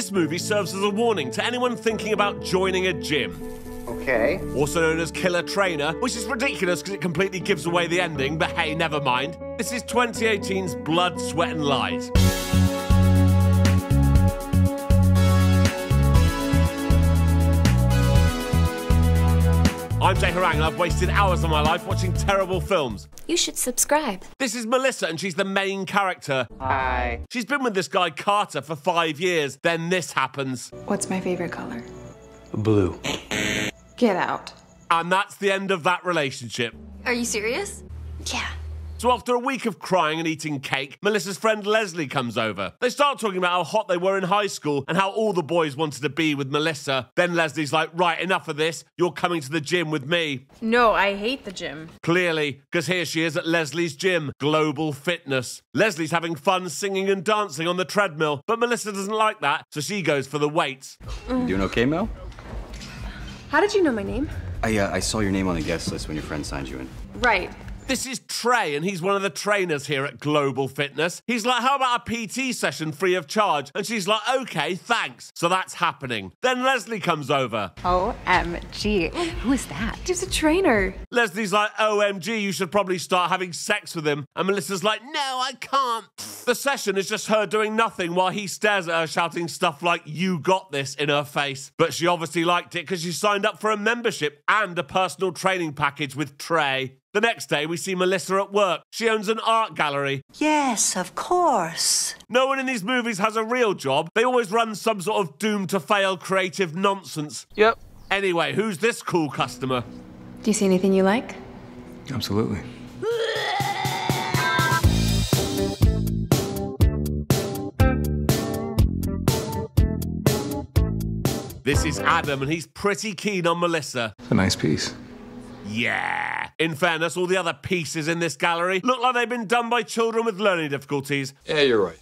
This movie serves as a warning to anyone thinking about joining a gym. Okay. Also known as Killer Trainer, which is ridiculous because it completely gives away the ending, but hey, never mind. This is 2018's Blood, Sweat and Lies. I'm Jay Harangue and I've wasted hours of my life watching terrible films. You should subscribe. This is Melissa and she's the main character. Hi. She's been with this guy Carter for five years. Then this happens. What's my favorite color? Blue. Get out. And that's the end of that relationship. Are you serious? Yeah. So after a week of crying and eating cake, Melissa's friend Leslie comes over. They start talking about how hot they were in high school and how all the boys wanted to be with Melissa. Then Leslie's like, right, enough of this. You're coming to the gym with me. No, I hate the gym. Clearly, because here she is at Leslie's gym, Global Fitness. Leslie's having fun singing and dancing on the treadmill, but Melissa doesn't like that, so she goes for the weights. Doing okay, Mel? How did you know my name? I, uh, I saw your name on the guest list when your friend signed you in. Right. This is Trey, and he's one of the trainers here at Global Fitness. He's like, How about a PT session free of charge? And she's like, Okay, thanks. So that's happening. Then Leslie comes over. OMG. Who is that? He's a trainer. Leslie's like, OMG, you should probably start having sex with him. And Melissa's like, No, I can't. The session is just her doing nothing while he stares at her, shouting stuff like, You got this in her face. But she obviously liked it because she signed up for a membership and a personal training package with Trey. The next day, we see Melissa at work. She owns an art gallery. Yes, of course. No one in these movies has a real job. They always run some sort of doomed to fail creative nonsense. Yep. Anyway, who's this cool customer? Do you see anything you like? Absolutely. This is Adam, and he's pretty keen on Melissa. It's a nice piece. Yeah. In fairness, all the other pieces in this gallery look like they've been done by children with learning difficulties. Yeah, you're right.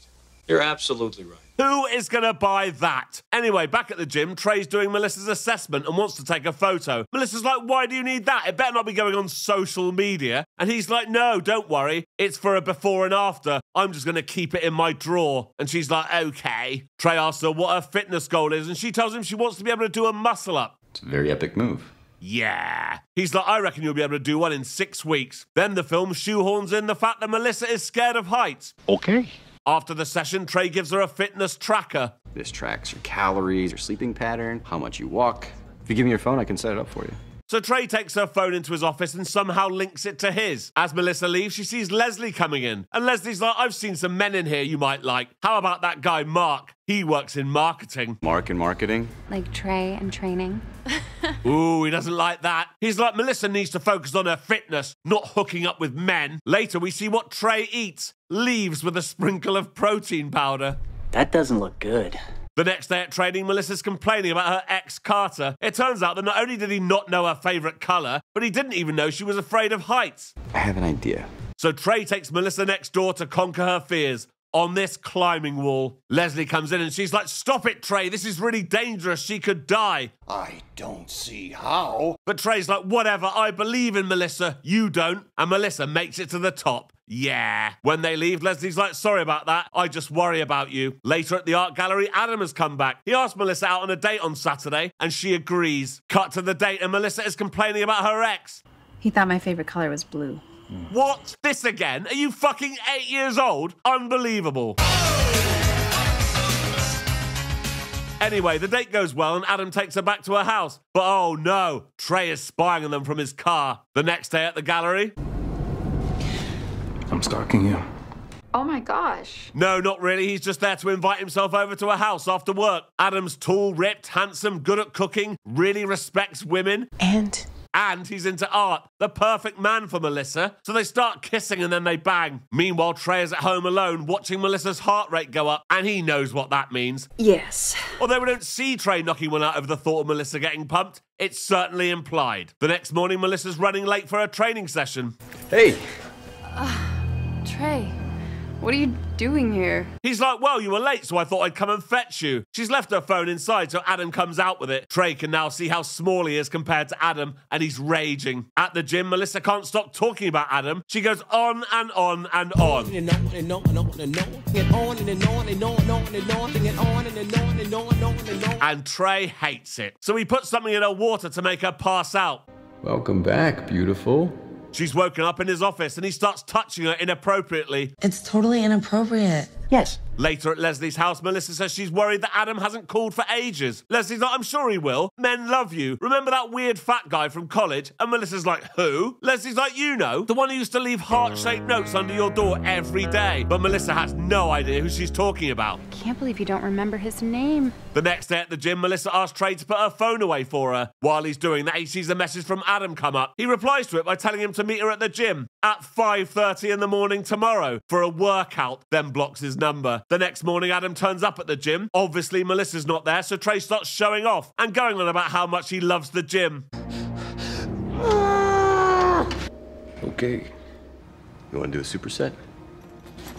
You're absolutely right. Who is going to buy that? Anyway, back at the gym, Trey's doing Melissa's assessment and wants to take a photo. Melissa's like, Why do you need that? It better not be going on social media. And he's like, No, don't worry. It's for a before and after. I'm just going to keep it in my drawer. And she's like, Okay. Trey asks her what her fitness goal is, and she tells him she wants to be able to do a muscle up. It's a very epic move. Yeah. He's like, I reckon you'll be able to do one in six weeks. Then the film shoehorns in the fact that Melissa is scared of heights. Okay. After the session, Trey gives her a fitness tracker. This tracks your calories, your sleeping pattern, how much you walk. If you give me your phone, I can set it up for you. So Trey takes her phone into his office and somehow links it to his. As Melissa leaves, she sees Leslie coming in. And Leslie's like, I've seen some men in here you might like. How about that guy, Mark? He works in marketing. Mark in marketing. Like Trey and training? Ooh, he doesn't like that. He's like, Melissa needs to focus on her fitness, not hooking up with men. Later, we see what Trey eats leaves with a sprinkle of protein powder. That doesn't look good. The next day at training, Melissa's complaining about her ex Carter. It turns out that not only did he not know her favourite colour, but he didn't even know she was afraid of heights. I have an idea. So Trey takes Melissa next door to conquer her fears. On this climbing wall, Leslie comes in and she's like, Stop it, Trey, this is really dangerous. She could die. I don't see how. But Trey's like, Whatever, I believe in Melissa. You don't. And Melissa makes it to the top. Yeah. When they leave, Leslie's like, sorry about that. I just worry about you. Later at the art gallery, Adam has come back. He asked Melissa out on a date on Saturday, and she agrees. Cut to the date, and Melissa is complaining about her ex. He thought my favorite color was blue. What? This again? Are you fucking eight years old? Unbelievable. Anyway, the date goes well and Adam takes her back to her house. But oh no, Trey is spying on them from his car. The next day at the gallery, I'm stalking you. Oh my gosh. No, not really. He's just there to invite himself over to a house after work. Adam's tall, ripped, handsome, good at cooking, really respects women, And and he's into art. The perfect man for Melissa. So they start kissing and then they bang. Meanwhile, Trey is at home alone watching Melissa's heart rate go up, and he knows what that means. Yes. Although we don't see Trey knocking one out over the thought of Melissa getting pumped, it's certainly implied. The next morning, Melissa's running late for her training session. Hey, ah. Trey, What are you doing here? He's like, Well, you were late, so I thought I'd come and fetch you. She's left her phone inside, so Adam comes out with it. Trey can now see how small he is compared to Adam, and he's raging. At the gym, Melissa can't stop talking about Adam. She goes on and on and on. And Trey hates it. So he puts something in her water to make her pass out. Welcome back, beautiful. She's woken up in his office and he starts touching her inappropriately. It's totally inappropriate. Yes. Later at Leslie's house, Melissa says she's worried that Adam hasn't called for ages. Leslie's like, I'm sure he will. Men love you. Remember that weird fat guy from college? And Melissa's like, who? Leslie's like, you know, the one who used to leave heart-shaped notes under your door every day. But Melissa has no idea who she's talking about. I Can't believe you don't remember his name. The next day at the gym, Melissa asks Trey to put her phone away for her. While he's doing that, he sees a message from Adam come up. He replies to it by telling him to meet her at the gym at 5.30 in the morning tomorrow for a workout, then blocks his number. The next morning, Adam turns up at the gym. Obviously, Melissa's not there, so Trey starts showing off and going on about how much he loves the gym. Okay. You want to do a superset?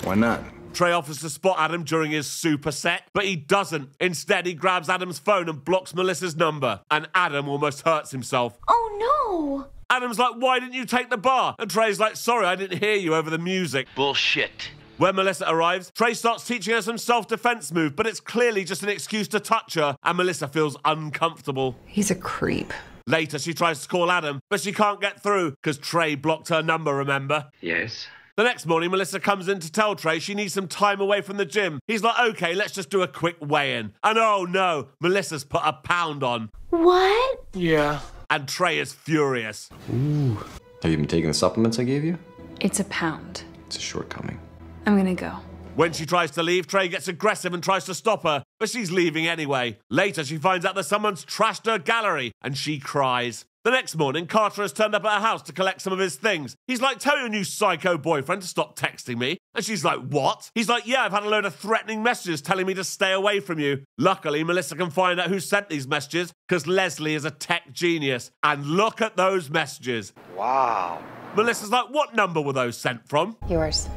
Why not? Trey offers to spot Adam during his superset, but he doesn't. Instead, he grabs Adam's phone and blocks Melissa's number, and Adam almost hurts himself. Oh no! Adam's like, why didn't you take the bar? And Trey's like, sorry, I didn't hear you over the music. Bullshit. When Melissa arrives, Trey starts teaching her some self defense move, but it's clearly just an excuse to touch her, and Melissa feels uncomfortable. He's a creep. Later, she tries to call Adam, but she can't get through because Trey blocked her number, remember? Yes. The next morning, Melissa comes in to tell Trey she needs some time away from the gym. He's like, okay, let's just do a quick weigh in. And oh no, Melissa's put a pound on. What? Yeah. And Trey is furious. Ooh. Have you been taking the supplements I gave you? It's a pound. It's a shortcoming. I'm gonna go. When she tries to leave, Trey gets aggressive and tries to stop her, but she's leaving anyway. Later, she finds out that someone's trashed her gallery, and she cries. The next morning, Carter has turned up at her house to collect some of his things. He's like, Tell your new psycho boyfriend to stop texting me. And she's like, What? He's like, Yeah, I've had a load of threatening messages telling me to stay away from you. Luckily, Melissa can find out who sent these messages because Leslie is a tech genius. And look at those messages. Wow. Melissa's like, What number were those sent from? Yours.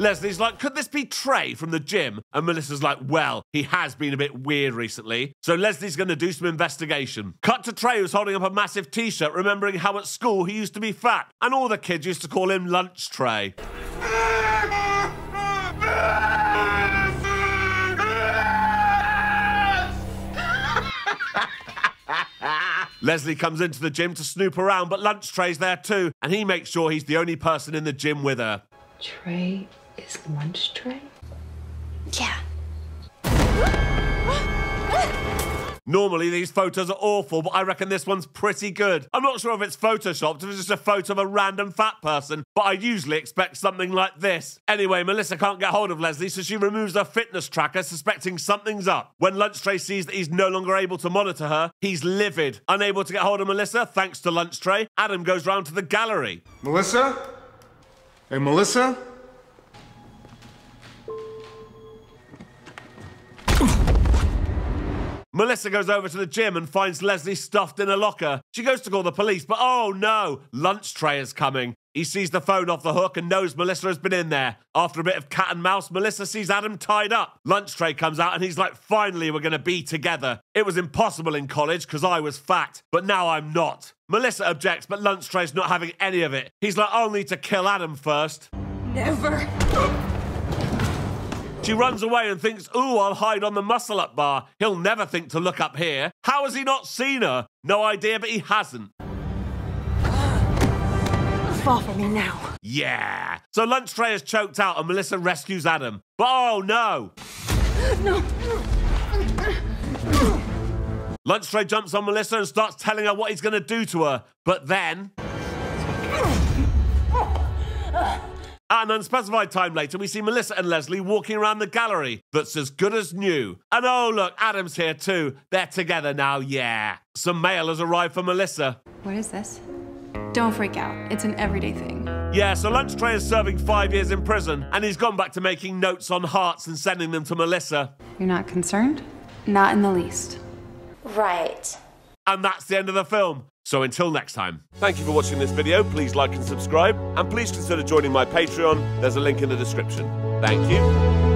Leslie's like, could this be Trey from the gym? And Melissa's like, well, he has been a bit weird recently. So Leslie's going to do some investigation. Cut to Trey, who's holding up a massive t shirt, remembering how at school he used to be fat. And all the kids used to call him Lunch Tray. Leslie comes into the gym to snoop around, but Lunch Tray's there too, and he makes sure he's the only person in the gym with her. Trey is lunch tray? Yeah. Normally, these photos are awful, but I reckon this one's pretty good. I'm not sure if it's photoshopped, if it's just a photo of a random fat person, but I usually expect something like this. Anyway, Melissa can't get hold of Leslie, so she removes her fitness tracker, suspecting something's up. When Lunch Tray sees that he's no longer able to monitor her, he's livid. Unable to get hold of Melissa, thanks to Lunch Tray, Adam goes round to the gallery. Melissa? Hey, Melissa? Melissa goes over to the gym and finds Leslie stuffed in a locker. She goes to call the police, but oh no, Lunch Tray is coming. He sees the phone off the hook and knows Melissa has been in there. After a bit of cat and mouse, Melissa sees Adam tied up. Lunch Tray comes out and he's like, finally, we're going to be together. It was impossible in college because I was fat, but now I'm not. Melissa objects, but Lunch Tray's not having any of it. He's like, I'll need to kill Adam first. Never. She runs away and thinks, ooh, I'll hide on the muscle up bar. He'll never think to look up here. How has he not seen her? No idea, but he hasn't. Far from me now. Yeah. So Lunch Tray is choked out and Melissa rescues Adam. But oh no! No. Lunch Tray jumps on Melissa and starts telling her what he's going to do to her. But then. At an unspecified time later, we see Melissa and Leslie walking around the gallery that's as good as new. And oh, look, Adam's here too. They're together now, yeah. Some mail has arrived for Melissa. What is this? Don't freak out. It's an everyday thing. Yeah, so Lunch Tray is serving five years in prison, and he's gone back to making notes on hearts and sending them to Melissa. You're not concerned? Not in the least. Right. And that's the end of the film. So until next time, thank you for watching this video. Please like and subscribe, and please consider joining my Patreon. There's a link in the description. Thank you.